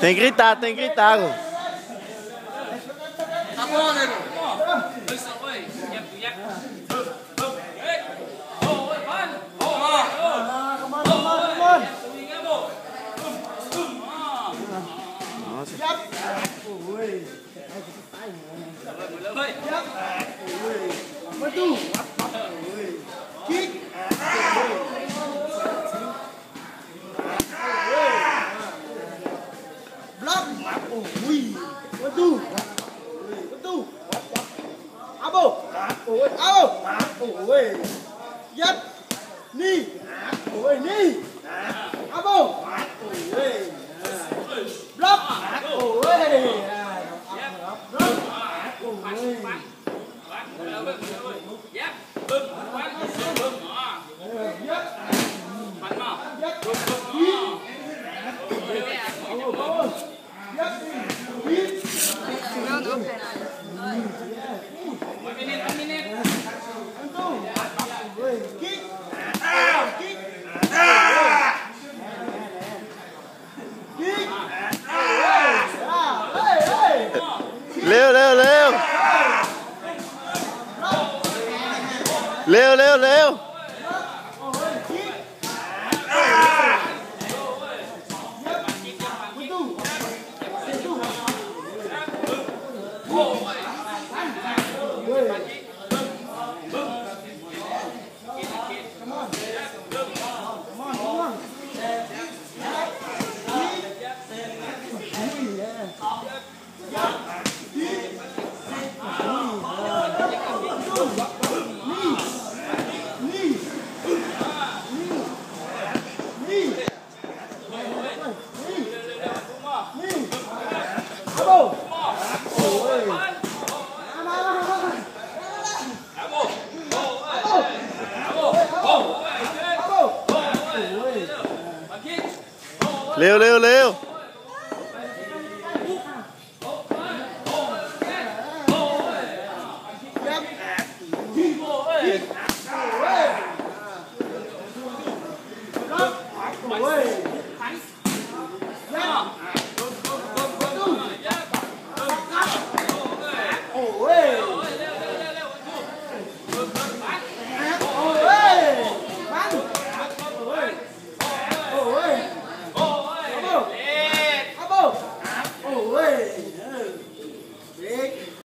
Tem que gritar, tem que gritar. Tá bom, nego. Dois são, oi. bụi ô má bụi nhất ni. Má bụi ni. Á má bụi เร็วเร็วเร็ว เร็วเร็วเร็ว